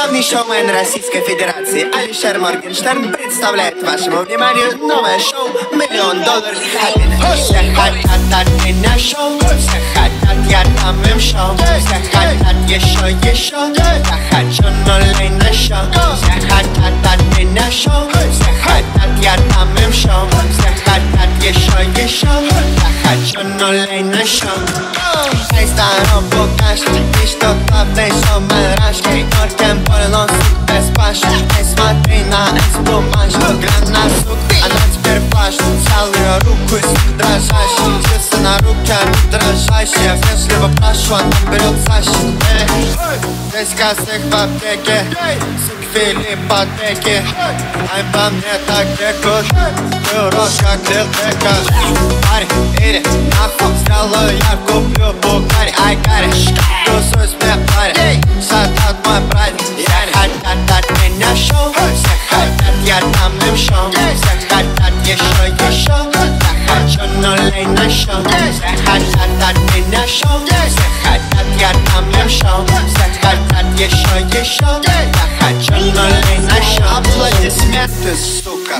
Главный шоумен Российской Федерации Алишер Моргенштерн представляет вашему вниманию новое шоу «Миллион долларов happiness». Все хотят от меня шоу, все хотят, я дам им шоу, все хотят еще, еще, я хочу нулей на шоу. Все хотят от меня шоу, все хотят, я дам им шоу, все хотят еще, еще, я хочу нулей на шоу. Эй, старом покажешь, ты что главный шоумен на эспумаж Грана, сук, она теперь паш Взял ее руку и сук дрожащий. Часы на руке, они дрожащие Я вежливо прошу, она берет защиту здесь косых в аптеке Сук, Филипп Атеки Ай, по мне так текут Ты рожь, как лилтека Парень, иди, нахуй Сделаю, я куплю Бухарь Ай, горишь, тусуюсь мне Эй, на счет Все хотят от меня шоу Все хотят, я там еще Все хотят еще, еще Я хочу нулей на Аплодисменты, сука